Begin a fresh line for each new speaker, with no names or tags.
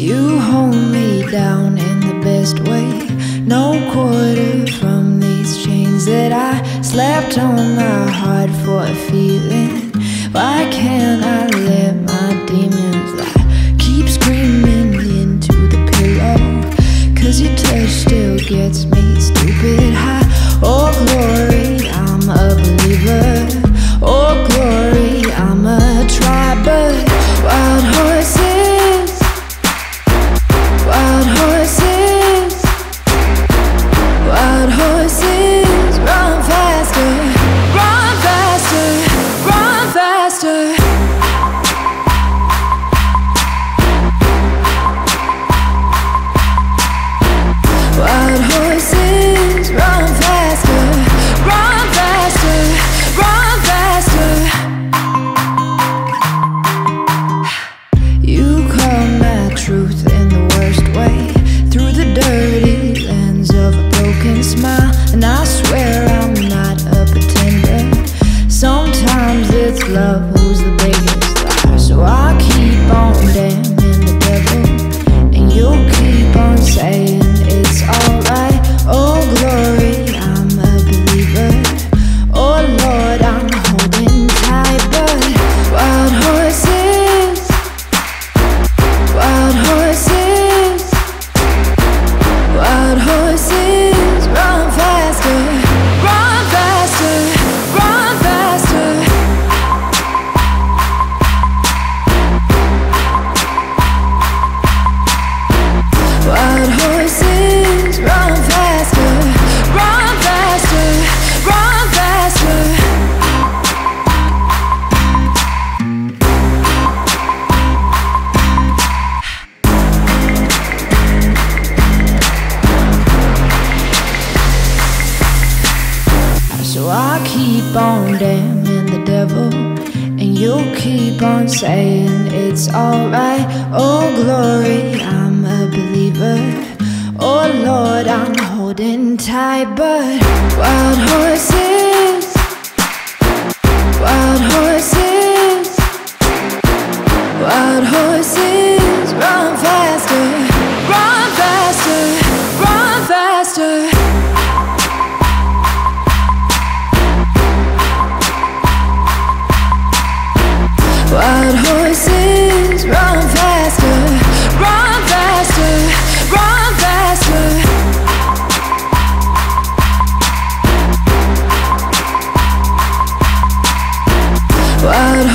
You hold me down in the best way. No quarter from these chains that I slapped on my heart for a feeling. Why can't I let my demons lie? So I keep on damning the devil, and you keep on saying it's alright. Oh, glory, I'm a believer. Oh, Lord, I'm holding tight, but wild horses, wild horses, wild horses, run faster, run faster, run faster. on horses Run faster, run faster, run faster. Wild